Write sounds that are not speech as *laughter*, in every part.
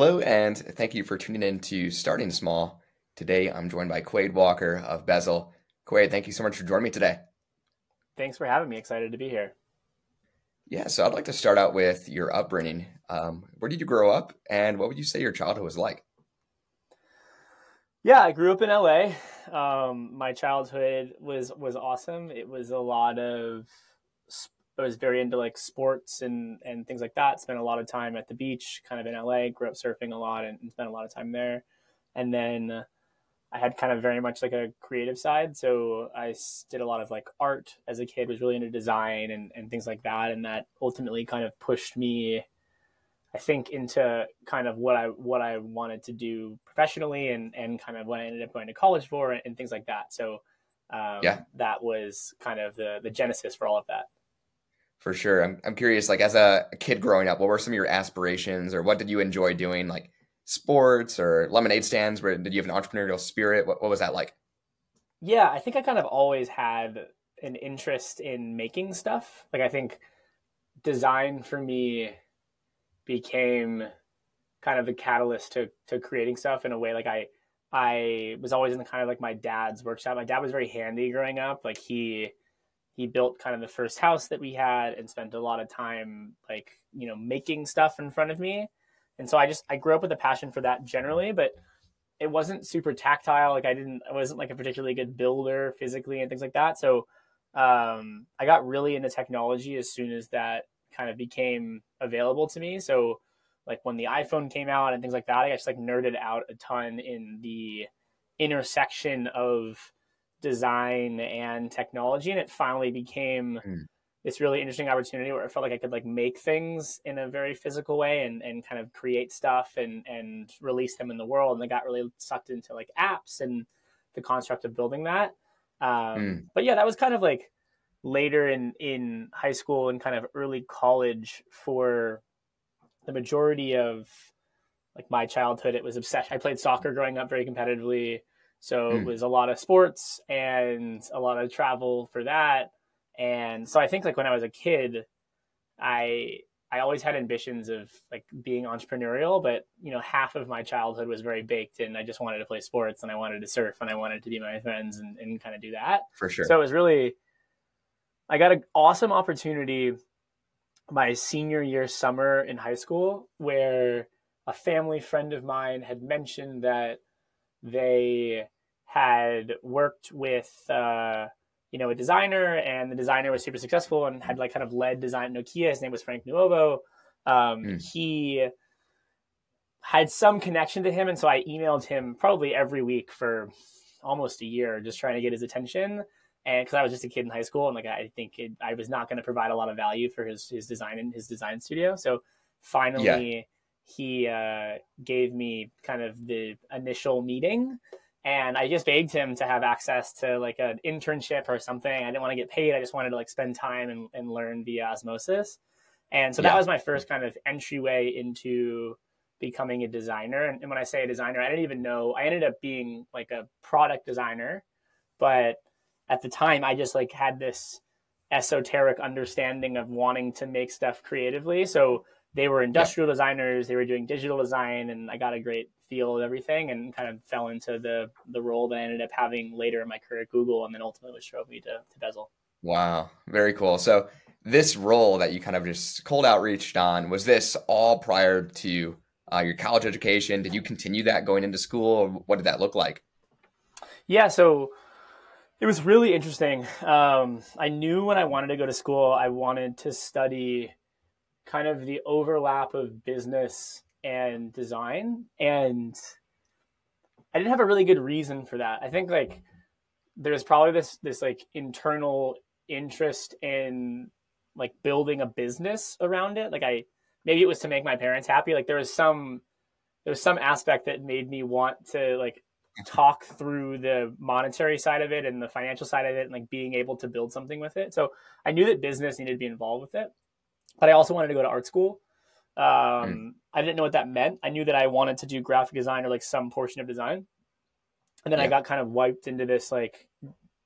Hello, and thank you for tuning in to Starting Small. Today, I'm joined by Quaid Walker of Bezel. Quaid, thank you so much for joining me today. Thanks for having me. Excited to be here. Yeah, so I'd like to start out with your upbringing. Um, where did you grow up, and what would you say your childhood was like? Yeah, I grew up in LA. Um, my childhood was was awesome. It was a lot of I was very into like sports and and things like that. Spent a lot of time at the beach, kind of in LA. Grew up surfing a lot and, and spent a lot of time there. And then I had kind of very much like a creative side. So I did a lot of like art as a kid. Was really into design and and things like that. And that ultimately kind of pushed me. I think into kind of what I what I wanted to do professionally and and kind of what I ended up going to college for and, and things like that. So um, yeah, that was kind of the the genesis for all of that. For sure. I'm, I'm curious, like as a kid growing up, what were some of your aspirations or what did you enjoy doing? Like sports or lemonade stands? Where did you have an entrepreneurial spirit? What, what was that like? Yeah, I think I kind of always had an interest in making stuff. Like I think design for me became kind of the catalyst to to creating stuff in a way like I I was always in the kind of like my dad's workshop. My dad was very handy growing up. Like he he built kind of the first house that we had and spent a lot of time like you know making stuff in front of me. And so i just i grew up with a passion for that generally but it wasn't super tactile. Like i didn't i wasn't like a particularly good builder physically and things like that. So um, i got really into technology as soon as that kind of became available to me. So like when the iphone came out and things like that i just like nerded out a ton in the intersection of design and technology and it finally became mm. this really interesting opportunity where I felt like I could like make things in a very physical way and, and kind of create stuff and and release them in the world and I got really sucked into like apps and the construct of building that um, mm. but yeah that was kind of like later in in high school and kind of early college for the majority of like my childhood it was obsession I played soccer growing up very competitively so mm. it hmm. was a lot of sports and a lot of travel for that. And so I think like when I was a kid, I I always had ambitions of like being entrepreneurial, but you know, half of my childhood was very baked and I just wanted to play sports and I wanted to surf and I wanted to be my friends and, and kind of do that. For sure. So it was really I got an awesome opportunity my senior year summer in high school where a family friend of mine had mentioned that they had worked with uh, you know a designer, and the designer was super successful and had like kind of led design at Nokia. His name was Frank Nuovo. Um, mm. He had some connection to him, and so I emailed him probably every week for almost a year, just trying to get his attention. And because I was just a kid in high school, and like I think it, I was not going to provide a lot of value for his his design and his design studio, so finally. Yeah he uh, gave me kind of the initial meeting. And i just begged him to have access to like an internship or something. I didn't want to get paid. I just wanted to like spend time and, and learn via osmosis. And so that was my first kind of entryway into becoming a designer. And, and when i say a designer i didn't even know i ended up being like a product designer. But at the time i just like had this esoteric understanding of wanting to make stuff creatively. So they were industrial yeah. designers they were doing digital design and i got a great feel of everything and kind of fell into the the role that i ended up having later in my career at google and then ultimately which drove me to, to bezel. Wow. Very cool. So this role that you kind of just cold outreached on was this all prior to uh, your college education? Did you continue that going into school? Or what did that look like? Yeah so it was really interesting. Um, i knew when i wanted to go to school i wanted to study kind of the overlap of business and design. And i didn't have a really good reason for that. I think like there's probably this this like internal interest in like building a business around it. Like i maybe it was to make my parents happy. Like there was some there was some aspect that made me want to like talk through the monetary side of it and the financial side of it and like being able to build something with it. So i knew that business needed to be involved with it but I also wanted to go to art school. Um, mm. I didn't know what that meant. I knew that I wanted to do graphic design or like some portion of design. And then yeah. I got kind of wiped into this like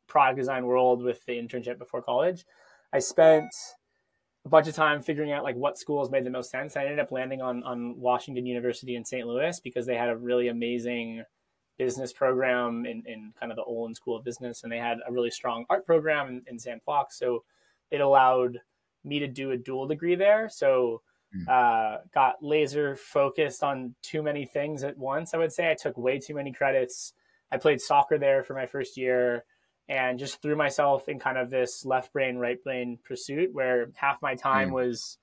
product design world with the internship before college. I spent a bunch of time figuring out like what schools made the most sense. I ended up landing on on Washington University in St. Louis because they had a really amazing business program in, in kind of the Olin School of Business, and they had a really strong art program in, in Sam Fox. So it allowed me to do a dual degree there. So hmm. uh, got laser focused on too many things at once. I would say I took way too many credits. I played soccer there for my first year and just threw myself in kind of this left brain, right brain pursuit where half my time mm. was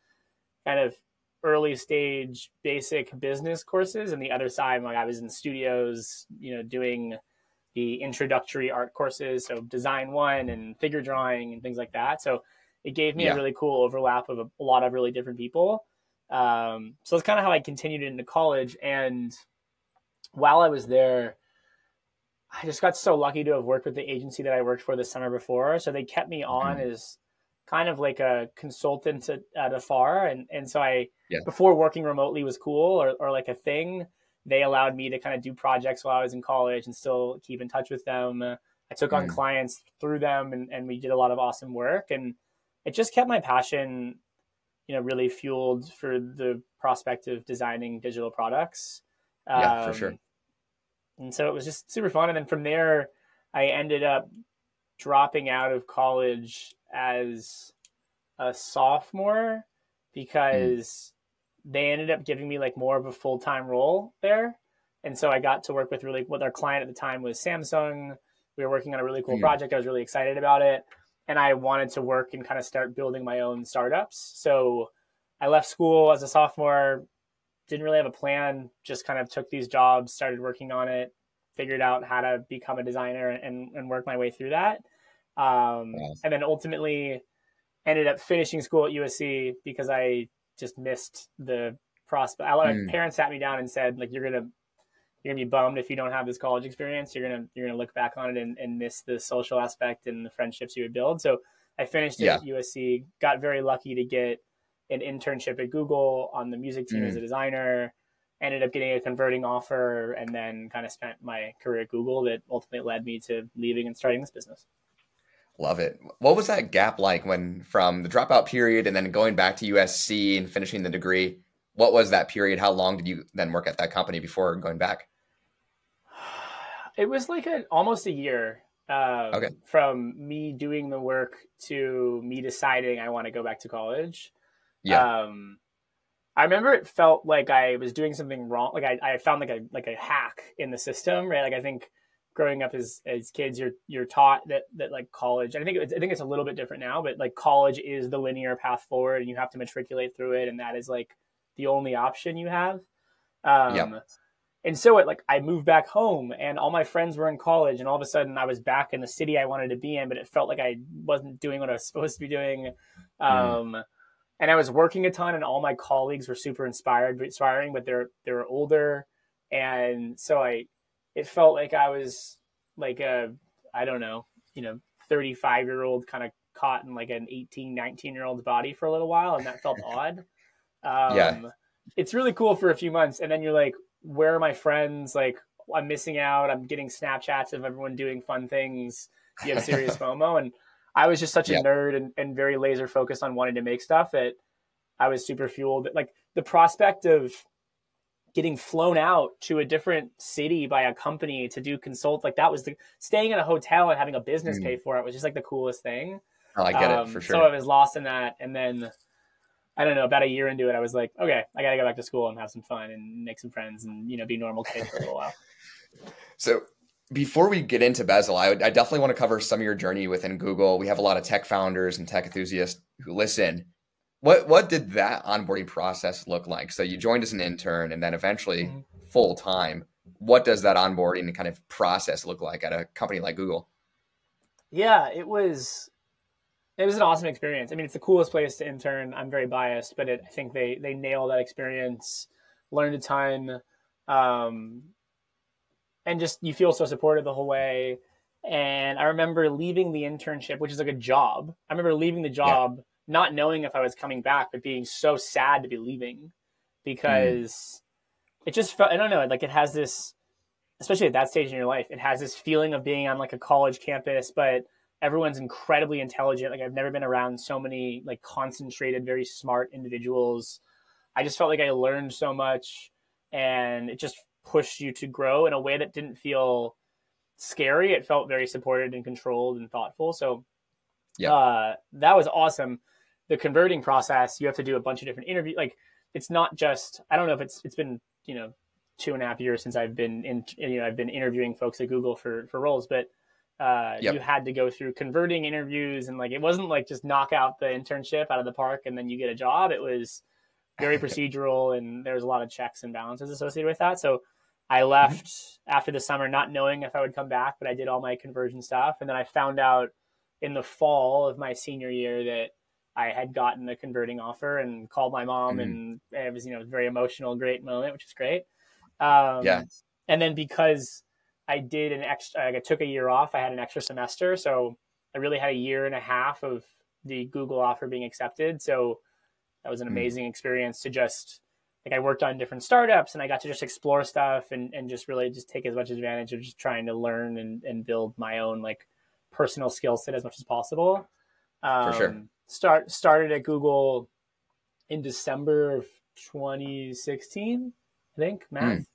kind of early stage basic business courses and the other side like I was in studios, you know, doing the introductory art courses, so design one and figure drawing and things like that. So it gave me yeah. a really cool overlap of a, a lot of really different people. Um, so that's kind of how I continued into college. And while I was there, I just got so lucky to have worked with the agency that I worked for the summer before. So they kept me on mm-hmm. as kind of like a consultant at, at afar. And, and so I, yeah. before working remotely was cool or, or like a thing, they allowed me to kind of do projects while I was in college and still keep in touch with them. I took on mm. clients through them and, and we did a lot of awesome work. And it just kept my passion, you know, really fueled for the prospect of designing digital products. Yeah, um, for sure. And so it was just super fun. And then from there, I ended up dropping out of college as a sophomore because mm. they ended up giving me like more of a full time role there. And so I got to work with really what our client at the time was Samsung. We were working on a really cool mm. project. I was really excited about it. And I wanted to work and kind of start building my own startups. So I left school as a sophomore, didn't really have a plan, just kind of took these jobs, started working on it, figured out how to become a designer and, and work my way through that. Um, nice. And then ultimately ended up finishing school at USC because I just missed the prospect. I, mm. Parents sat me down and said, like, you're gonna you're gonna be bummed if you don't have this college experience. You're gonna you're gonna look back on it and, and miss the social aspect and the friendships you would build. So I finished yeah. at USC. Got very lucky to get an internship at Google on the music team mm. as a designer. Ended up getting a converting offer, and then kind of spent my career at Google that ultimately led me to leaving and starting this business. Love it. What was that gap like when from the dropout period and then going back to USC and finishing the degree? What was that period? How long did you then work at that company before going back? It was like a, almost a year um, okay. from me doing the work to me deciding I want to go back to college. Yeah. Um, I remember it felt like I was doing something wrong. Like I, I found like a like a hack in the system, right? Like I think growing up as as kids, you're you're taught that that like college. I think it, I think it's a little bit different now, but like college is the linear path forward, and you have to matriculate through it, and that is like the only option you have. Um, yep. And so it like I moved back home, and all my friends were in college, and all of a sudden I was back in the city I wanted to be in, but it felt like I wasn't doing what I was supposed to be doing. Mm. Um, and I was working a ton, and all my colleagues were super inspired, inspiring, but they're they were older, and so I it felt like I was like a I don't know, you know, 35 year old kind of caught in like an 18, 19 year old's body for a little while, and that felt odd. Um, yeah, it's really cool for a few months, and then you're like, where are my friends? Like, I'm missing out. I'm getting Snapchats of everyone doing fun things. You have serious *laughs* FOMO, and I was just such a nerd and, and very laser focused on wanting to make stuff that I was super fueled. Like the prospect of getting flown out to a different city by a company to do consult like that was the staying in a hotel and having a business mm. pay for it was just like the coolest thing. Oh, I get um, it for sure. So I was lost in that, and then I don't know. About a year into it, I was like, okay, I got to go back to school and have some fun and make some friends and you know be normal kid for a little while. *laughs* So before we get into Bezel, I, would, I definitely want to cover some of your journey within Google. We have a lot of tech founders and tech enthusiasts who listen. What what did that onboarding process look like? So you joined as an intern and then eventually mm-hmm. full time. What does that onboarding kind of process look like at a company like Google? Yeah, it was it was an awesome experience. I mean, it's the coolest place to intern. I'm very biased, but it, I think they they nailed that experience. Learned a ton, um, and just you feel so supported the whole way. And I remember leaving the internship, which is like a job. I remember leaving the job. Yeah not knowing if I was coming back, but being so sad to be leaving because mm. it just felt, I don't know, like it has this, especially at that stage in your life, it has this feeling of being on like a college campus, but everyone's incredibly intelligent. Like I've never been around so many like concentrated, very smart individuals. I just felt like I learned so much and it just pushed you to grow in a way that didn't feel scary. It felt very supported and controlled and thoughtful. So yeah, uh, that was awesome. The converting process, you have to do a bunch of different interviews. Like it's not just, I don't know if it's, it's been, you know, two and a half years since I've been in, you know, I've been interviewing folks at Google for, for roles, but uh, yep. you had to go through converting interviews and like, it wasn't like just knock out the internship out of the park and then you get a job. It was very *laughs* procedural and there's a lot of checks and balances associated with that. So I mm-hmm. left mm-hmm. after the summer, not knowing if I would come back, but I did all my conversion stuff. And then I found out in the fall of my senior year that I had gotten a converting offer and called my mom, mm-hmm. and it was you know a very emotional, great moment, which is great. Um, yeah. And then because I did an extra, like I took a year off. I had an extra semester, so I really had a year and a half of the Google offer being accepted. So that was an mm. amazing mm-hmm. experience to just like I worked on different startups and I got to just explore stuff and, and just really just take as much advantage of just trying to learn and, and build my own like personal skill set as much as possible. Um, For sure. Um, start started at Google in December of 2016, I think, math.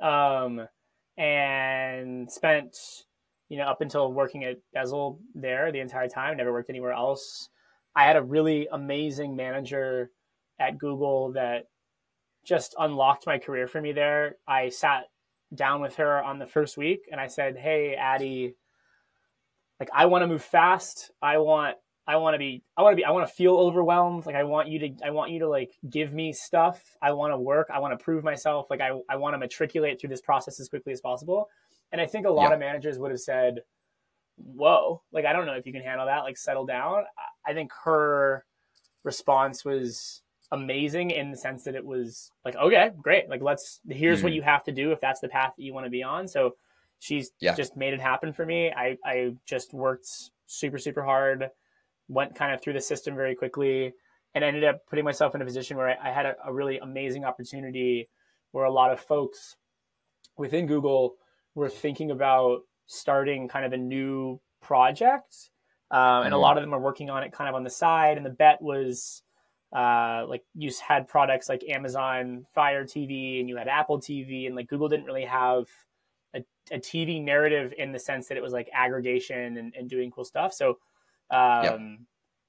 Mm. Um, and spent, you know, up until working at Bezel there the entire time, never worked anywhere else. I had a really amazing manager at Google that just unlocked my career for me there. I sat down with her on the first week and I said, Hey, Addie, like I want to move fast. I want I want to be I want to be I want to feel overwhelmed. Like I want you to I want you to like give me stuff. I want to work. I want to prove myself. Like I I want to matriculate through this process as quickly as possible. And I think a lot yeah. of managers would have said, "Whoa, like I don't know if you can handle that. Like settle down." I think her response was amazing in the sense that it was like, "Okay, great. Like let's here's mm-hmm. what you have to do if that's the path that you want to be on." So she's yeah. just made it happen for me. I, I just worked super, super hard, went kind of through the system very quickly, and ended up putting myself in a position where I, I had a, a, really amazing opportunity where a lot of folks within Google were thinking about starting kind of a new project. Um, and mm-hmm. a lot of them are working on it kind of on the side. And the bet was uh, like you had products like Amazon Fire TV and you had Apple TV, and like Google didn't really have a TV narrative in the sense that it was like aggregation and, and doing cool stuff. So, um, yep.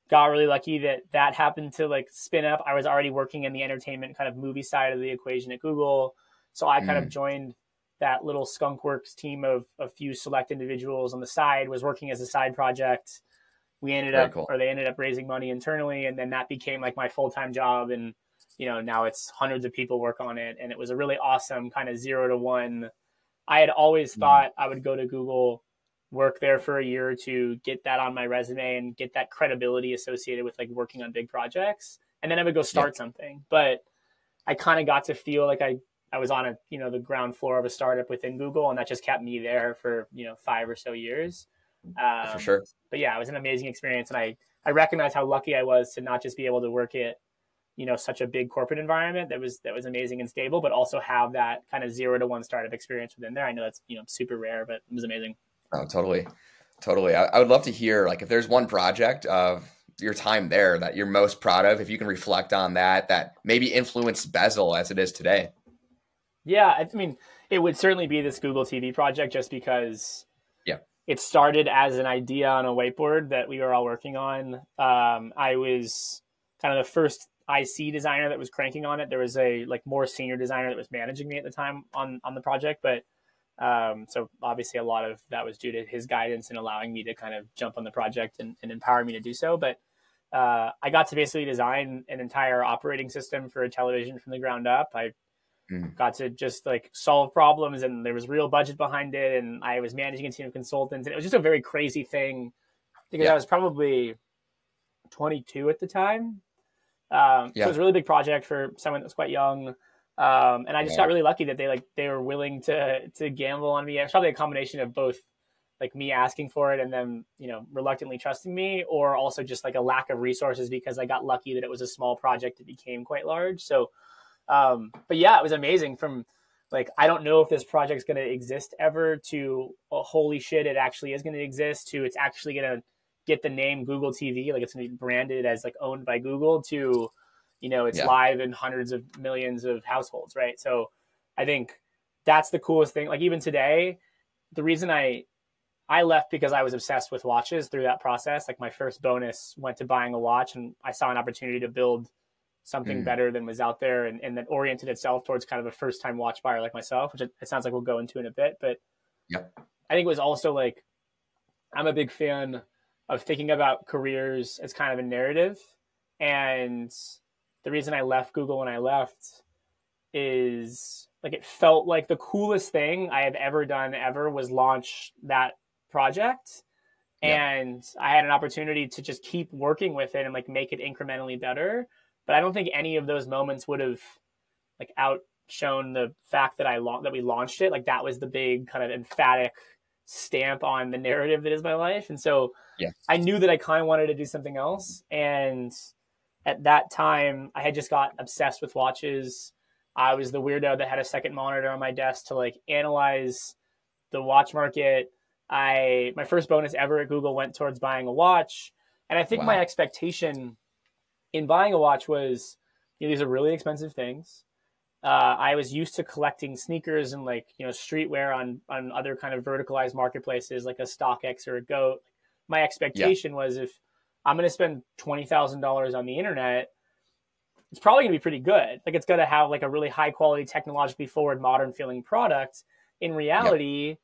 got really lucky that that happened to like spin up. I was already working in the entertainment kind of movie side of the equation at Google. So I mm. kind of mm. joined that little skunkworks team of a few select individuals on the side was working as a side project. We ended Very up, cool. or they ended up raising money internally. And then that became like my full-time job. And, you know, now it's hundreds of people work on it. And it was a really awesome kind of zero to one, I had always hmm. thought I would go to Google, work there for a year or two, get that on my resume and get that credibility associated with like working on big projects. And then I would go start yeah. something. But I kind of got to feel like I, I was on a, you know, the ground floor of a startup within Google and that just kept me there for, you know, five or so years. Um, for sure. But yeah, it was an amazing experience. And I, I recognize how lucky I was to not just be able to work it you know such a big corporate environment that was that was amazing and stable but also have that kind of zero to one startup experience within there i know that's you know super rare but it was amazing oh totally totally. I, I, would love to hear like if there's one project of your time there that you're most proud of if you can reflect on that that maybe influenced bezel as it is today. Yeah i mean it would certainly be this google tv project just because yeah. it started as an idea on a whiteboard that we were all working on. Um, i was kind of the first IC designer that was cranking on it. There was a like more senior designer that was managing me at the time on on the project, but um, so obviously a lot of that was due to his guidance and allowing me to kind of jump on the project and, and empower me to do so. But uh, I got to basically design an entire operating system for a television from the ground up. I mm. got to just like solve problems, and there was real budget behind it, and I was managing a team of consultants, and it was just a very crazy thing because yeah. I was probably 22 at the time um, yeah. So it was a really big project for someone that was quite young. Um, and I just yeah. got really lucky that they like they were willing to to gamble on me. It's probably a combination of both, like me asking for it and them, you know, reluctantly trusting me, or also just like a lack of resources because I got lucky that it was a small project that became quite large. So, um, but yeah, it was amazing. From like I don't know if this project's going to exist ever to oh, holy shit, it actually is going to exist. To it's actually going to get the name Google TV, like it's going to be branded as like owned by Google, to you know it's Yeah. live in hundreds of millions of households, right? So I think that's the coolest thing. Like even today, the reason I I left because I was obsessed with watches through that process. Like my first bonus went to buying a watch, and I saw an opportunity to build something Mm. better than was out there, and, and that oriented itself towards kind of a first time watch buyer like myself, which it, it sounds like we'll go into in a bit. But Yep. I think it was also like I'm a big fan of thinking about careers as kind of a narrative, and the reason I left Google when I left is like it felt like the coolest thing I have ever done ever was launch that project. Yeah. And I had an opportunity to just keep working with it and like make it incrementally better. But I don't think any of those moments would have like outshone the fact that I la- that we launched it. Like that was the big kind of emphatic stamp on the narrative that is my life. And so Yeah. I knew that I kind of wanted to do something else. And at that time, I had just got obsessed with watches. I was the weirdo that had a second monitor on my desk to like analyze the watch market. I my first bonus ever at Google went towards buying a watch, and I think Wow. my expectation in buying a watch was, you know, these are really expensive things. Uh, I was used to collecting sneakers and like you know streetwear on on other kind of verticalized marketplaces like a StockX or a Goat. My expectation was if I'm going to spend twenty thousand dollars on the internet, it's probably going to be pretty good. Like it's going to have like a really high quality, technologically forward, modern feeling product. In reality,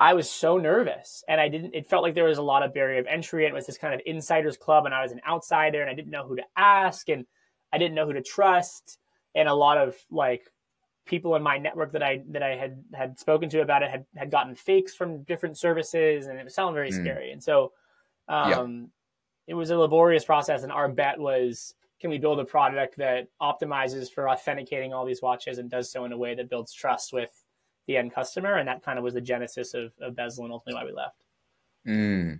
I was so nervous, and I didn't. It felt like there was a lot of barrier of entry. And it was this kind of insiders club, and I was an outsider, and I didn't know who to ask, and I didn't know who to trust, and a lot of like people in my network that I that I had had spoken to about it had had gotten fakes from different services, and it was sounding very Mm. scary. And so, um, Yeah. It was a laborious process, and our bet was. Can we build a product that optimizes for authenticating all these watches and does so in a way that builds trust with the end customer? And that kind of was the genesis of, of Bezel and ultimately why we left. Mm.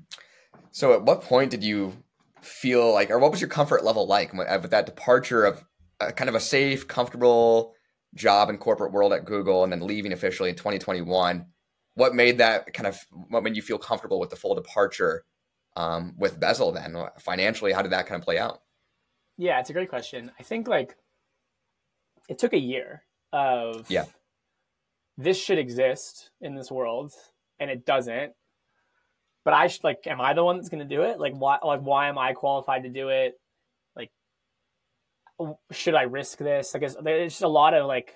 So, at what point did you feel like, or what was your comfort level like with that departure of uh, kind of a safe, comfortable job in corporate world at Google, and then leaving officially in 2021? What made that kind of what made you feel comfortable with the full departure um, with Bezel? Then financially, how did that kind of play out? Yeah, it's a great question. I think like it took a year of Yeah. this should exist in this world and it doesn't. But I should like am I the one that's going to do it? Like why like why am I qualified to do it? Like should I risk this? I guess there's just a lot of like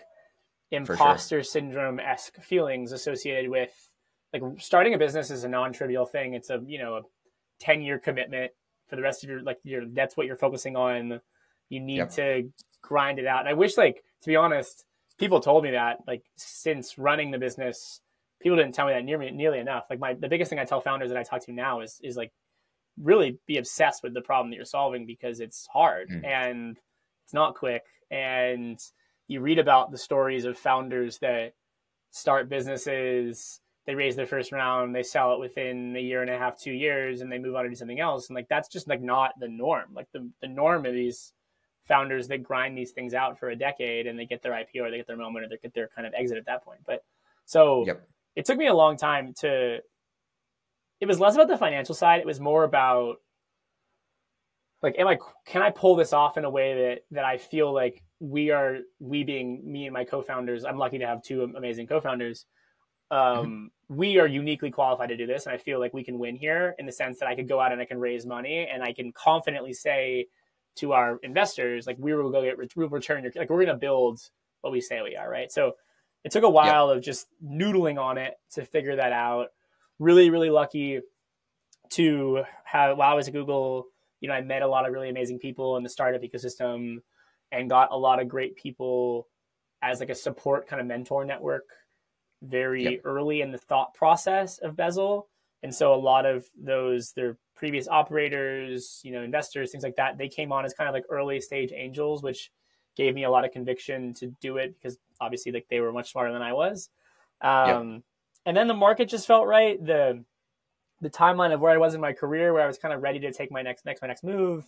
sure. imposter syndrome esque feelings associated with like starting a business is a non-trivial thing. It's a you know a 10 year commitment for the rest of your like your that's what you're focusing on. You need Yep. to grind it out. And I wish like to be honest, people told me that like since running the business, people didn't tell me that near me nearly enough. Like my the biggest thing I tell founders that I talk to now is is like really be obsessed with the problem that you're solving because it's hard Mm. and it's not quick and you read about the stories of founders that start businesses they raise their first round they sell it within a year and a half two years and they move on to do something else. And like that's just like not the norm. Like the, the norm of these founders that grind these things out for a decade and they get their ipo or they get their moment or they get their kind of exit at that point. But so Yep. it took me a long time to it was less about the financial side it was more about like am i can i pull this off in a way that that i feel like we are we being me and my co-founders i'm lucky to have two amazing co-founders um we are uniquely qualified to do this and i feel like we can win here in the sense that i could go out and i can raise money and i can confidently say to our investors like we will go get we'll return your like we're going to build what we say we are right? So it took a while of just noodling on it to figure that out. Really really lucky to have while i was at google you know i met a lot of really amazing people in the startup ecosystem and got a lot of great people as like a support kind of mentor network very Yep. early in the thought process of bezel. And so a lot of those their previous operators you know investors things like that they came on as kind of like early stage angels which gave me a lot of conviction to do it because obviously like they were much smarter than i was. Um, and then the market just felt right. The the timeline of where i was in my career where i was kind of ready to take my next next my next move.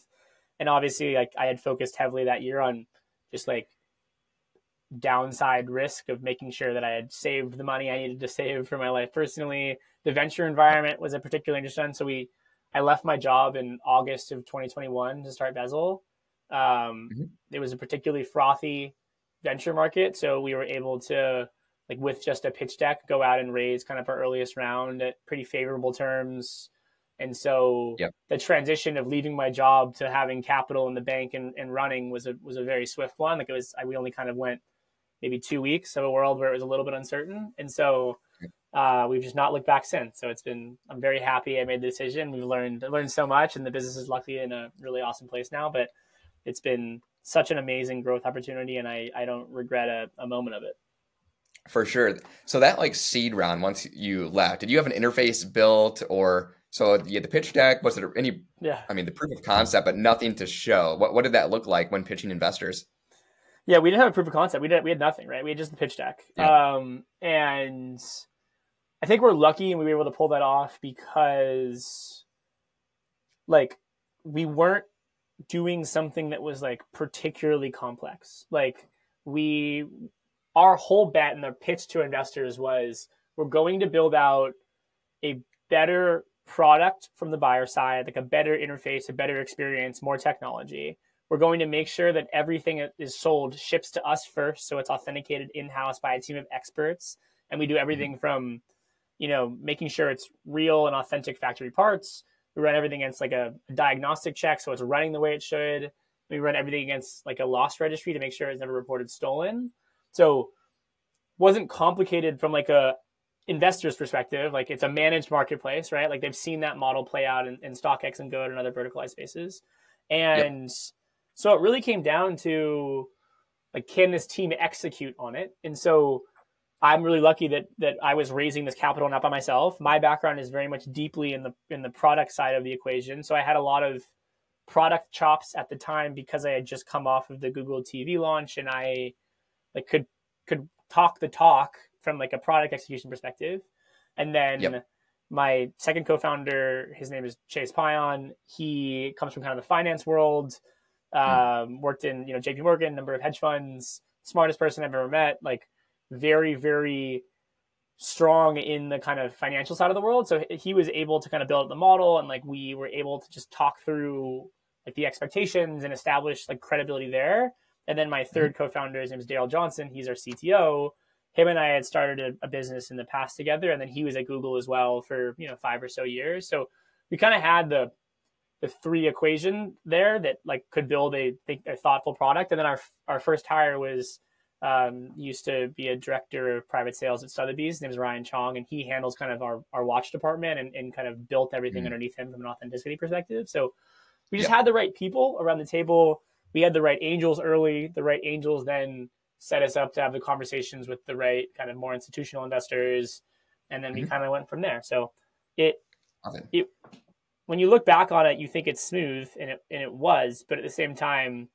And obviously like i had focused heavily that year on just like downside risk of making sure that i had saved the money i needed to save for my life personally the venture environment was a particular interest in so we I left my job in August of 2021 to start Bezel. Um, mm-hmm. It was a particularly frothy venture market, so we were able to, like, with just a pitch deck, go out and raise kind of our earliest round at pretty favorable terms. And so yep. the transition of leaving my job to having capital in the bank and, and running was a was a very swift one. Like it was, I, we only kind of went maybe two weeks of a world where it was a little bit uncertain, and so uh, we've just not looked back since. So it's been I'm very happy I made the decision. We've learned learned so much, and the business is luckily in a really awesome place now. But it's been such an amazing growth opportunity, and I I don't regret a, a moment of it. For sure. So that like seed round, once you left, did you have an interface built or? So you had the pitch deck. Was there any? Yeah. I mean, the proof of concept, but nothing to show. What what did that look like when pitching investors? Yeah, we didn't have a proof of concept. We did we had nothing, right? We had just the pitch deck. Yeah. Um, and I think we're lucky and we were able to pull that off because like we weren't doing something that was like particularly complex. Like we our whole bet in the pitch to investors was we're going to build out a better product from the buyer side, like a better interface, a better experience, more technology. We're going to make sure that everything that is sold ships to us first, so it's authenticated in house by a team of experts. And we do everything mm-hmm. from, you know, making sure it's real and authentic factory parts. We run everything against like a, diagnostic check, so it's running the way it should. We run everything against like a loss registry to make sure it's never reported stolen. So wasn't complicated from like a investor's perspective. Like it's a managed marketplace, right? Like they've seen that model play out in, in StockX and Goat and other verticalized spaces. And yep. So it really came down to like, can this team execute on it? And so I'm really lucky that that I was raising this capital not by myself. My background is very much deeply in the in the product side of the equation. So I had a lot of product chops at the time because I had just come off of the Google TV launch and I like could could talk the talk from like a product execution perspective. And then yep. my second co-founder, his name is Chase Pion. He comes from kind of the finance world. Hmm. Um, worked in you know J.P. Morgan, number of hedge funds, smartest person I've ever met. Like very very strong in the kind of financial side of the world. So he was able to kind of build the model, and like we were able to just talk through like the expectations and establish like credibility there. And then my 3rd mm-hmm. co-founder, his name is Daryl Johnson. He's our CTO. Him and I had started a, a, business in the past together, and then he was at Google as well for you know five or so years. So we kind of had the the three equation there that like could build a, a thoughtful product. And then our our first hire was um, used to be a director of private sales at Sotheby's. His name is Ryan Chong, and he handles kind of our, our watch department and, and kind of built everything mm. underneath him from an authenticity perspective. So we just yeah. had the right people around the table. We had the right angels early. The right angels then set us up to have the conversations with the right kind of more institutional investors, and then mm-hmm. we kind of went from there. So it it when you look back on it, you think it's smooth, and it and it was, but at the same time,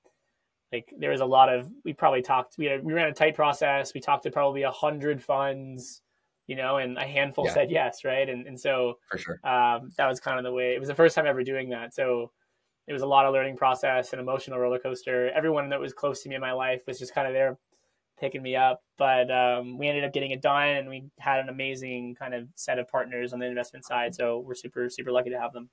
like there was a lot of we probably talked we had, we ran a tight process. We talked to probably a hundred funds, you know, and a handful yeah. said yes, right? And and so for sure, um, that was kind of the way. It was the first time ever doing that, so it was a lot of learning process and emotional roller coaster. Everyone that was close to me in my life was just kind of there picking me up. But um, we ended up getting it done, and we had an amazing kind of set of partners on the investment side. So we're super super lucky to have them.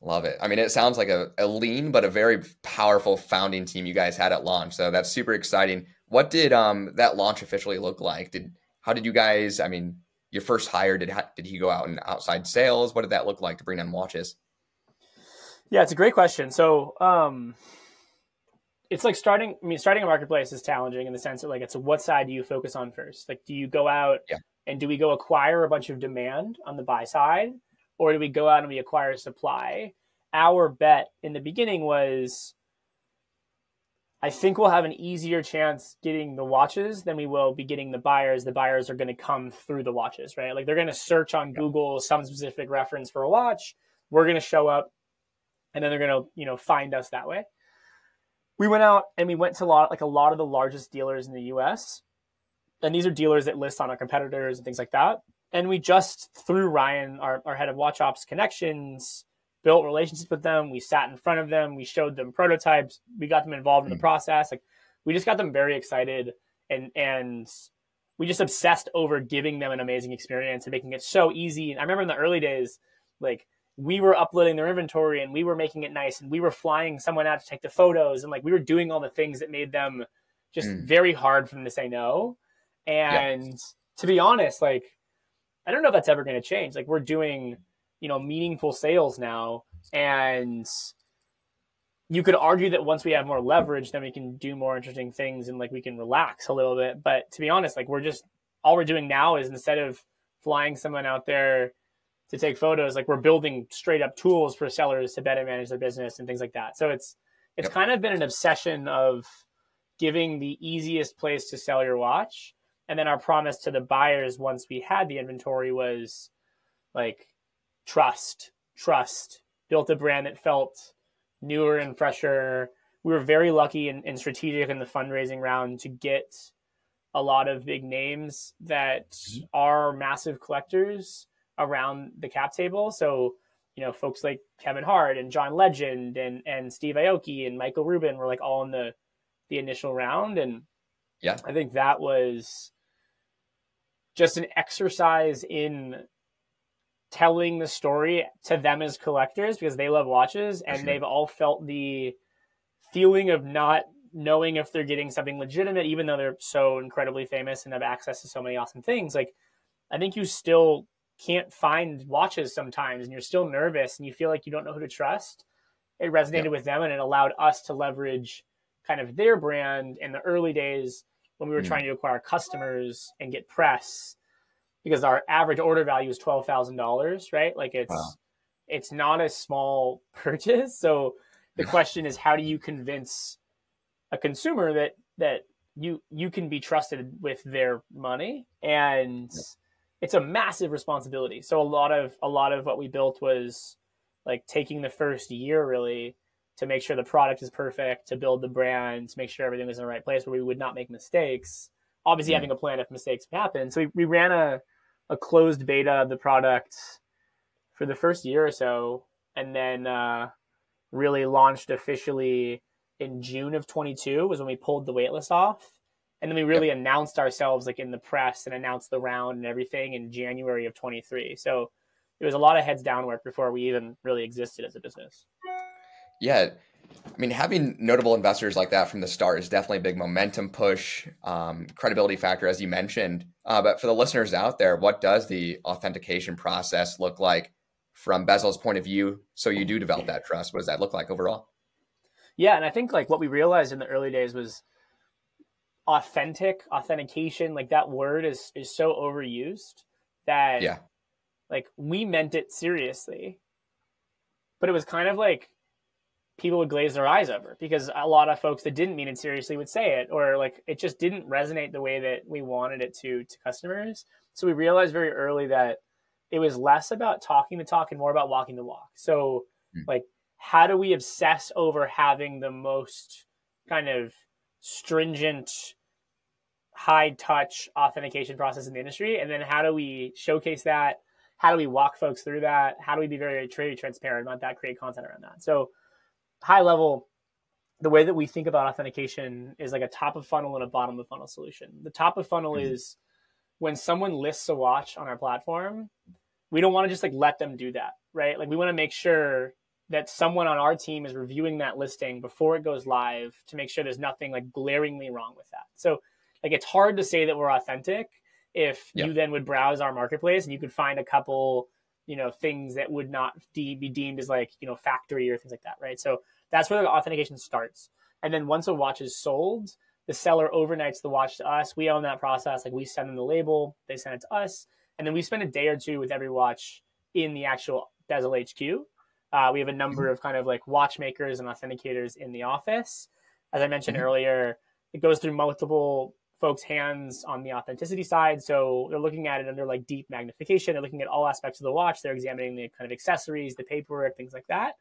Love it. I mean, it sounds like a, a lean but a very powerful founding team you guys had at launch. So that's super exciting. What did um that launch officially look like? Did how did you guys? I mean, your first hire did did he go out and outside sales? What did that look like to bring on watches? Yeah, it's a great question. So, um, it's like starting. I mean, starting a marketplace is challenging in the sense that like it's what side do you focus on first? Like, do you go out yeah. and do we go acquire a bunch of demand on the buy side, or do we go out and we acquire supply? Our bet in the beginning was I think we'll have an easier chance getting the watches than we will be getting the buyers. The buyers are going to come through the watches, right? Like they're going to search on Google some specific reference for a watch. We're going to show up and then they're going to, you know, find us that way. We went out and we went to a lot like a lot of the largest dealers in the US. And these are dealers that list on our competitors and things like that and we just through Ryan, our, our head of watch ops connections, built relationships with them. We sat in front of them. We showed them prototypes. We got them involved in the hmm. process. Like we just got them very excited and and we just obsessed over giving them an amazing experience and making it so easy. And I remember in the early days, like we were uploading their inventory and we were making it nice and we were flying someone out to take the photos and like we were doing all the things that made them just mm. very hard for them to say no. And yeah. to be honest, like I don't know if that's ever going to change. Like we're doing, you know, meaningful sales now and you could argue that once we have more leverage, then we can do more interesting things and like we can relax a little bit. But to be honest, like we're just all we're doing now is instead of flying someone out there to take photos, like we're building straight up tools for sellers to better manage their business and things like that. So it's it's yep. kind of been an obsession of giving the easiest place to sell your watch. And then our promise to the buyers once we had the inventory was like trust, trust, built a brand that felt newer and fresher. We were very lucky and, and strategic in the fundraising round to get a lot of big names that mm-hmm. are massive collectors around the cap table. So, you know, folks like Kevin Hart and John Legend and and Steve Aoki and Michael Rubin were like all in the the initial round. And yeah, I think that was just an exercise in telling the story to them as collectors because they love watches and sure. they've all felt the feeling of not knowing if they're getting something legitimate even though they're so incredibly famous and have access to so many awesome things like i think you still can't find watches sometimes and you're still nervous and you feel like you don't know who to trust it resonated with them and it allowed us to leverage kind of their brand in the early days when we were mm. trying to acquire customers and get press because our average order value is twelve thousand dollars, right? Like it's wow. it's not a small *laughs* purchase. So the *laughs* question is, how do you convince a consumer that that you you can be trusted with their money? And it's a massive responsibility. So a lot of a lot of what we built was like taking the first year really to make sure the product is perfect, to build the brand, to make sure everything was in the right place where we would not make mistakes. Obviously, mm-hmm. having a plan if mistakes happen. So we, we ran a a closed beta of the product for the first year or so, and then uh, really launched officially in June of 22 was when we pulled the waitlist off. And then we really yep. announced ourselves like in the press and announced the round and everything in January of 23. So it was a lot of heads down work before we even really existed as a business. Yeah. I mean, having notable investors like that from the start is definitely a big momentum push, um, credibility factor, as you mentioned. Uh, but for the listeners out there, what does the authentication process look like from Bezel's point of view? So you do develop that trust. What does that look like overall? Yeah, and I think like what we realized in the early days was authentic authentication. Like that word is is so overused that yeah, like we meant it seriously, but it was kind of like people would glaze their eyes over because a lot of folks that didn't mean it seriously would say it or like it just didn't resonate the way that we wanted it to to customers so we realized very early that it was less about talking the talk and more about walking the walk so mm. like how do we obsess over having the most kind of stringent high touch authentication process in the industry and then how do we showcase that how do we walk folks through that how do we be very, very transparent about that create content around that so high level, the way that we think about authentication is like a top of funnel and a bottom of funnel solution. The top of funnel mm-hmm. is when someone lists a watch on our platform, we don't want to just like let them do that, right? Like we want to make sure that someone on our team is reviewing that listing before it goes live to make sure there's nothing like glaringly wrong with that. So like it's hard to say that we're authentic if you then would browse our marketplace and you could find a couple you know things that would not de- be deemed as like you know factory or things like that right so that's where the authentication starts. And then once a watch is sold, the seller overnights the watch to us. We own that process. Like we send them the label, they send it to us, and then we spend a day or two with every watch in the actual Bezel HQ. Uh, we have a number mm-hmm. of kind of like watchmakers and authenticators in the office. As I mentioned mm-hmm. earlier, it goes through multiple folks' hands on the authenticity side. So they're looking at it under like deep magnification. They're looking at all aspects of the watch. They're examining the kind of accessories, the paperwork, things like that.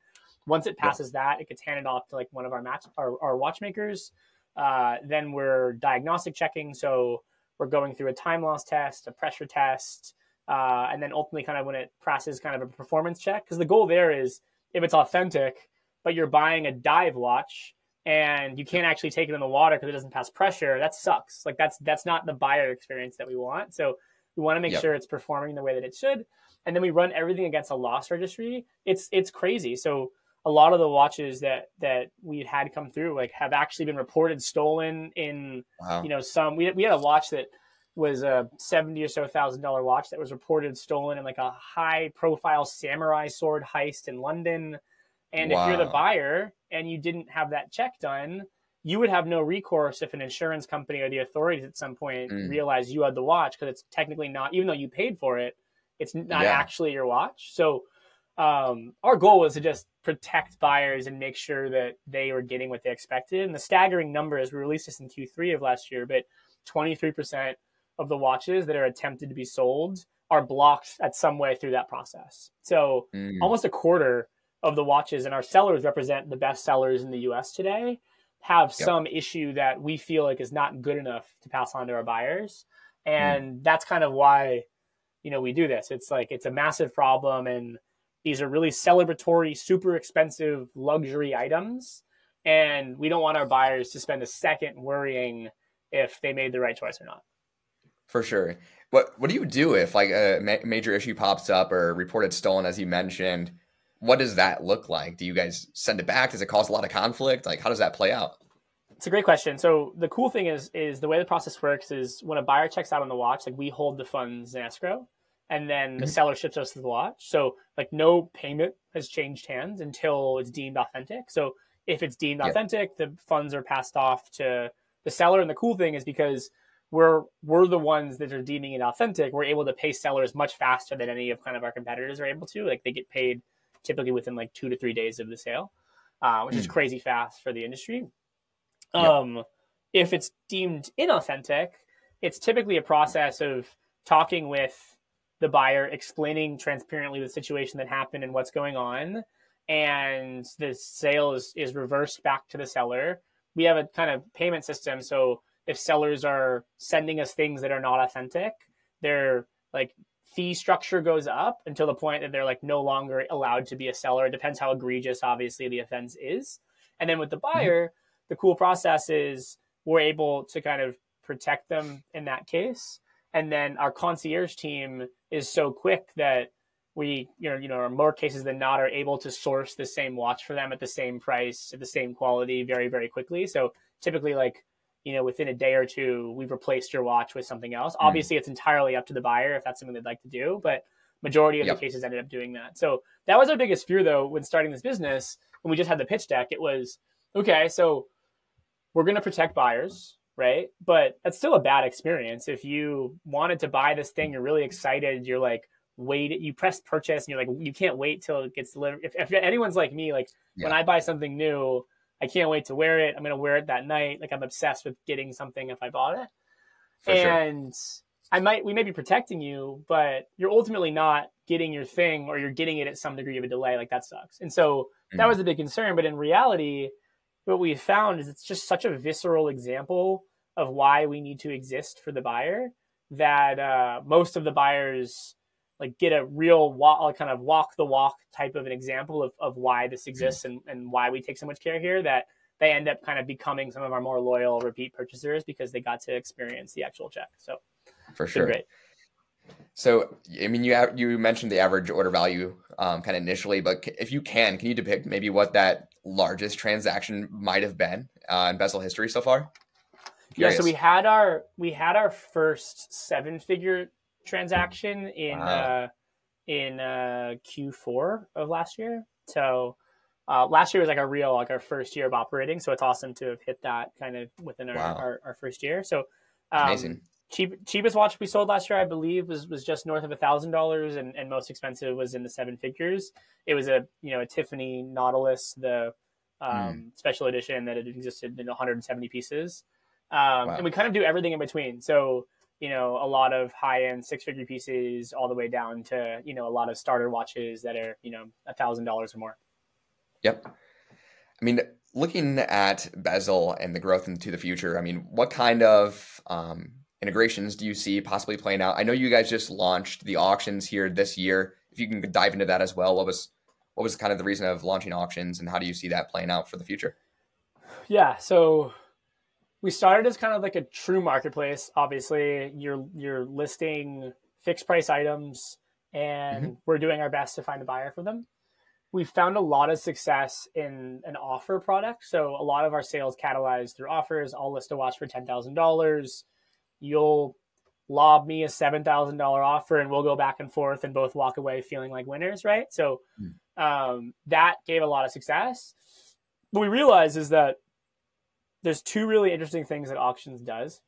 Once it passes yeah. that, it gets handed off to like one of our match our, our watchmakers. Uh, then we're diagnostic checking. So we're going through a time loss test, a pressure test, uh, and then ultimately kind of when it passes kind of a performance check. Because the goal there is if it's authentic, but you're buying a dive watch and you can't actually take it in the water because it doesn't pass pressure, that sucks. Like that's that's not the buyer experience that we want. So we want to make yep. sure it's performing the way that it should. and then we run everything against a loss registry, it's it's crazy. So a lot of the watches that that we had come through like have actually been reported stolen in wow. you know some we we had a watch that was a 70 or so thousand dollar watch that was reported stolen in like a high profile samurai sword heist in London. And wow. if you're the buyer and you didn't have that check done, you would have no recourse if an insurance company or the authorities at some point mm. realize you had the watch because it's technically not, even though you paid for it, it's not yeah. actually your watch. So um, our goal was to just protect buyers and make sure that they were getting what they expected. And the staggering numbers, we released this in Q3 of last year, but 23% of the watches that are attempted to be sold are blocked at some way through that process. So mm. almost a quarter of the watches, and our sellers represent the best sellers in the US today, have yep. some issue that we feel like is not good enough to pass on to our buyers. And mm. that's kind of why, you know, we do this. It's like it's a massive problem and these are really celebratory, super expensive luxury items. And we don't want our buyers to spend a second worrying if they made the right choice or not. For sure. What What do you do if like a ma- major issue pops up or reported stolen, as you mentioned? What does that look like? Do you guys send it back? Does it cause a lot of conflict? Like, how does that play out? It's a great question. So the cool thing is, is the way the process works is when a buyer checks out on the watch, like we hold the funds in escrow, and then the mm-hmm. seller ships us the watch. So like no payment has changed hands until it's deemed authentic. So if it's deemed yeah. authentic, the funds are passed off to the seller. And the cool thing is because we're we're the ones that are deeming it authentic. We're able to pay sellers much faster than any of kind of our competitors are able to. Like they get paid typically within like two to three days of the sale, uh, which mm. is hmm. crazy fast for the industry. Yep. Um, if it's deemed inauthentic, it's typically a process of talking with the buyer, explaining transparently the situation that happened and what's going on, and the sale is, is reversed back to the seller. We have a kind of payment system, so if sellers are sending us things that are not authentic, they're like fee structure goes up until the point that they're like no longer allowed to be a seller. It depends how egregious, obviously, the offense is. And then with the mm-hmm. buyer, mm-hmm. the cool process is we're able to kind of protect them in that case. And then our concierge team is so quick that we, you know, you know, in more cases than not, are able to source the same watch for them at the same price, at the same quality, very, very quickly. So typically, like you know, within a day or two, we've replaced your watch with something else. Mm. Obviously, it's entirely up to the buyer if that's something they'd like to do, but majority of yep. the cases ended up doing that. So that was our biggest fear, though, when starting this business. When we just had the pitch deck, it was okay. So we're going to protect buyers, right? But that's still a bad experience. If you wanted to buy this thing, you're really excited. You're like, wait, you press purchase, and you're like, you can't wait till it gets delivered. If, if anyone's like me, like yeah. when I buy something new I can't wait to wear it. I'm going to wear it that night. Like I'm obsessed with getting something if I bought it. For and sure. I might, we may be protecting you, but you're ultimately not getting your thing or you're getting it at some degree of a delay. Like that sucks. And so mm-hmm. that was a big concern. But in reality, what we found is it's just such a visceral example of why we need to exist for the buyer that uh, most of the buyers like get a real walk, kind of walk the walk type of an example of, of why this exists and, and why we take so much care here that they end up kind of becoming some of our more loyal repeat purchasers because they got to experience the actual check. So for sure. Great. So, I mean, you you mentioned the average order value um, kind of initially, but if you can, can you depict maybe what that largest transaction might have been uh, in Bezel history so far? Curious. Yeah, so we had our we had our first seven figure transaction in wow. uh, in uh, Q4 of last year. So uh, last year was like a real like our first year of operating. So it's awesome to have hit that kind of within our, wow. our, our, first year. So um, amazing. Cheap, cheapest watch we sold last year, I believe, was was just north of a thousand dollars, and and most expensive was in the seven figures. It was a you know a Tiffany Nautilus, the um, mm. special edition that had existed in 170 pieces, um, wow. and we kind of do everything in between. So you know, a lot of high end six figure pieces all the way down to, you know, a lot of starter watches that are, you know, a thousand dollars or more. Yep. I mean, looking at Bezel and the growth into the future, I mean, what kind of um, integrations do you see possibly playing out? I know you guys just launched the auctions here this year. If you can dive into that as well, what was what was kind of the reason of launching auctions, and how do you see that playing out for the future? Yeah, so we started as kind of like a true marketplace. Obviously, you're you're listing fixed price items and mm-hmm. we're doing our best to find a buyer for them. We've found a lot of success in an offer product. So a lot of our sales catalyzed through offers. I'll list a watch for ten thousand dollars. You'll lob me a seven thousand dollar offer, and we'll go back and forth, and both walk away feeling like winners, right? So mm. um, that gave a lot of success. What we realized is that there's two really interesting things that auctions does.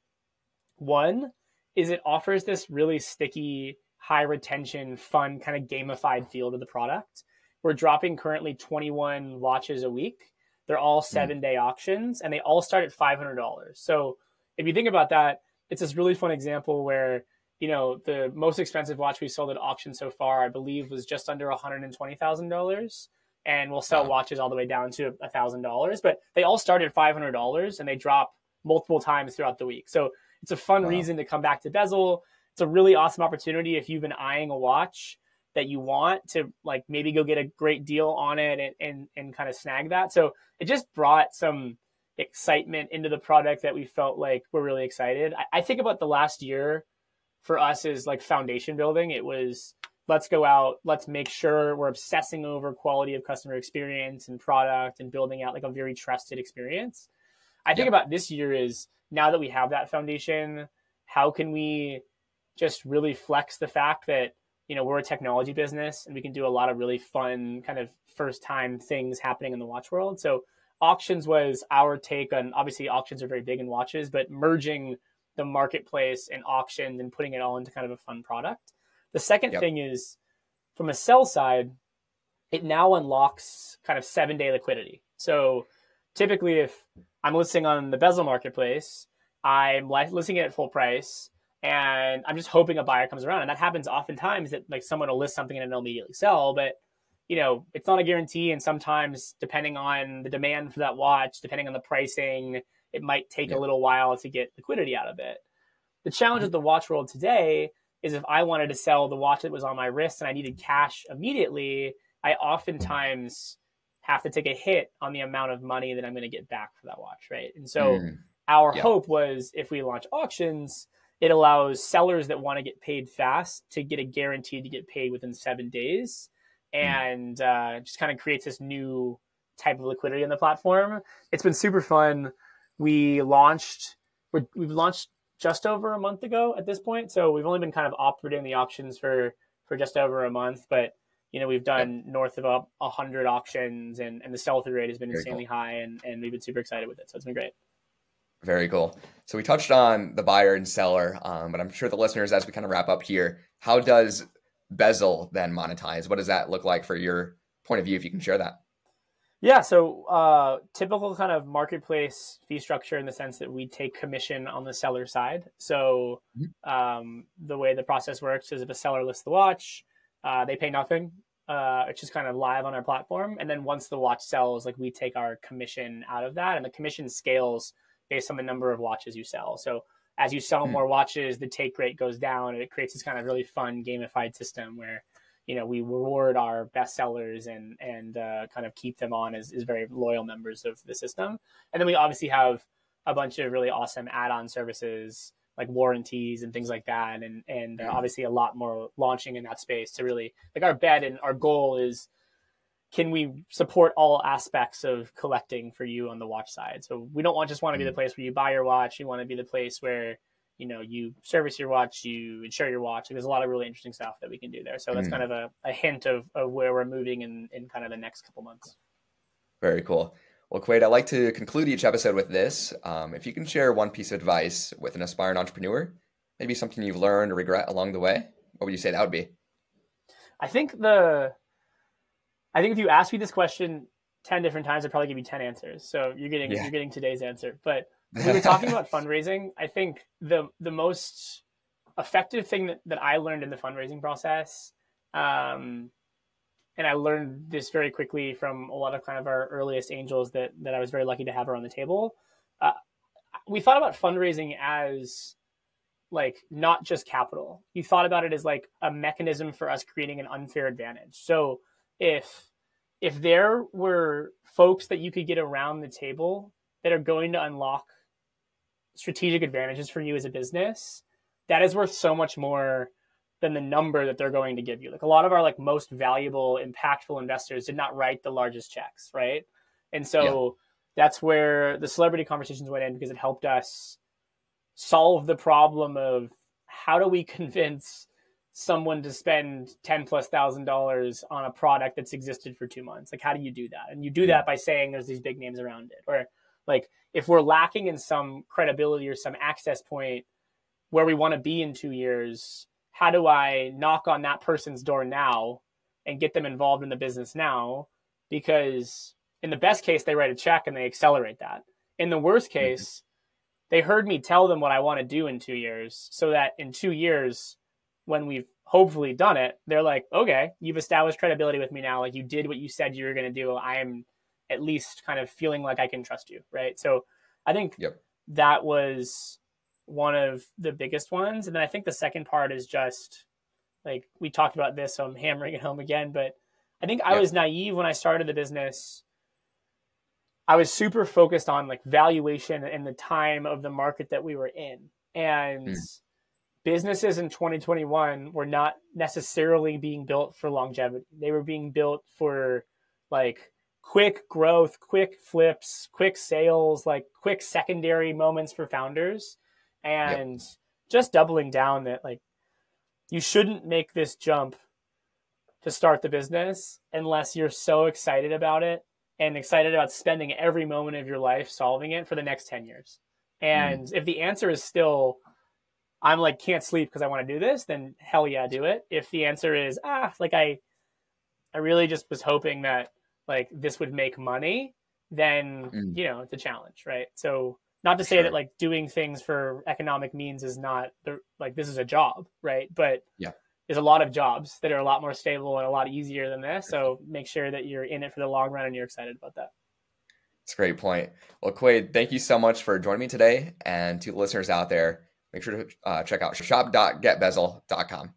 One is it offers this really sticky, high retention, fun kind of gamified feel to the product. We're dropping currently 21 watches a week. They're all hmm. seven day auctions and they all start at $500. So if you think about that, it's this really fun example where, you know, the most expensive watch we sold at auction so far, I believe, was just under $120,000 and we'll sell wow. watches all the way down to a thousand dollars. But they all start at five hundred dollars and they drop multiple times throughout the week. So it's a fun wow. reason to come back to Bezel. It's a really awesome opportunity if you've been eyeing a watch that you want to like maybe go get a great deal on it and, and, and kind of snag that. So it just brought some excitement into the product that we felt like we're really excited. I, I think about the last year for us is like foundation building. It was let's go out, let's make sure we're obsessing over quality of customer experience and product and building out like a very trusted experience. I think about this year is now that we have that foundation, how can we just really flex the fact that you know we're a technology business and we can do a lot of really fun kind of first time things happening in the watch world. So auctions was our take on obviously auctions are very big in watches, but merging the marketplace and auctions and putting it all into kind of a fun product. The second yep. thing is from a sell side, it now unlocks kind of seven day liquidity. So typically, if I'm listing on the Bezel marketplace, I'm listing it at full price and I'm just hoping a buyer comes around. And that happens oftentimes that like someone will list something and it'll immediately sell, but you know, it's not a guarantee. And sometimes depending on the demand for that watch, depending on the pricing, it might take yeah. a little while to get liquidity out of it. The challenge mm-hmm. of the watch world today is if I wanted to sell the watch that was on my wrist and I needed cash immediately, I oftentimes have to take a hit on the amount of money that I'm going to get back for that watch, right? And so mm. our yeah. hope was if we launch auctions, it allows sellers that want to get paid fast to get a guarantee to get paid within seven days, mm. and uh, just kind of creates this new type of liquidity on the platform. It's been super fun. We launched. we have launched just over a month ago at this point. So we've only been kind of operating the auctions for for just over a month, but you know we've done yep. north of a, hundred auctions, and and the sell through rate has been Very insanely cool. high, and and we've been super excited with it. So it's been great. Very cool. So we touched on the buyer and seller, um, but I'm sure the listeners, as we kind of wrap up here, how does Bezel then monetize? What does that look like for your point of view? If you can share that. Yeah, so uh, typical kind of marketplace fee structure in the sense that we take commission on the seller side. So mm-hmm. um, the way the process works is if a seller lists the watch, uh, they pay nothing. Uh, it's just kind of live on our platform, and then once the watch sells, like we take our commission out of that, and the commission scales based on the number of watches you sell. So as you sell mm-hmm. more watches, the take rate goes down, and it creates this kind of really fun gamified system where you know we reward our best sellers and and uh, kind of keep them on as, as very loyal members of the system. And then we obviously have a bunch of really awesome add-on services like warranties and things like that. And and uh, obviously a lot more launching in that space to really like our bet and our goal is can we support all aspects of collecting for you on the watch side? So we don't want just want to be the mm. place where you buy your watch. You want to be the place where you know you service your watch you insure your watch. There's a lot of really interesting stuff that we can do there. So that's mm. kind of a, a hint of, of where we're moving in, in kind of the next couple months. Very cool. Well Quaid, i like to conclude each episode with this. Um, if you can share one piece of advice with an aspiring entrepreneur maybe something you've learned or regret along the way what would you say that would be? I think the i think if you ask me this question 10 different times i'd probably give you 10 answers. So you're getting yeah. you're getting today's answer. But we were talking about *laughs* fundraising. I think the the most effective thing that, that I learned in the fundraising process, um, and I learned this very quickly from a lot of kind of our earliest angels that that I was very lucky to have around the table. Uh, we thought about fundraising as like not just capital. You thought about it as like a mechanism for us creating an unfair advantage. So if if there were folks that you could get around the table that are going to unlock strategic advantages for you as a business, that is worth so much more than the number that they're going to give you. Like a lot of our like most valuable, impactful investors did not write the largest checks, right? And so yeah. that's where the celebrity conversations went in because it helped us solve the problem of how do we *laughs* convince someone to spend 10 plus thousand dollars on a product that's existed for two months like how do you do that and you do that by saying there's these big names around it or like if we're lacking in some credibility or some access point where we want to be in two years how do i knock on that person's door now and get them involved in the business now because in the best case they write a check and they accelerate that in the worst mm-hmm. case mm-hmm. they heard me tell them what i want to do in two years so that in two years when we've hopefully done it, they're like, okay, you've established credibility with me now. Like you did what you said you were going to do. I am at least kind of feeling like I can trust you. Right. So I think yep. that was one of the biggest ones. And then I think the second part is just like we talked about this, so I'm hammering it home again. But I think I yep. was naive when I started the business. I was super focused on like valuation and the time of the market that we were in. And mm businesses in 2021 were not necessarily being built for longevity. They were being built for like quick growth, quick flips, quick sales, like quick secondary moments for founders. And yep. just doubling down that like you shouldn't make this jump to start the business unless you're so excited about it and excited about spending every moment of your life solving it for the next 10 years. And mm. if the answer is still I'm like can't sleep because I want to do this, then hell yeah, do it. If the answer is ah, like I, I really just was hoping that like this would make money, then mm. you know it's a challenge, right? So not to say sure. that like doing things for economic means is not the like this is a job, right? But yeah, there's a lot of jobs that are a lot more stable and a lot easier than this. So make sure that you're in it for the long run and you're excited about that. It's a great point. Well, Quaid, thank you so much for joining me today. And to the listeners out there, make sure to uh, check out shop.getbezel.com.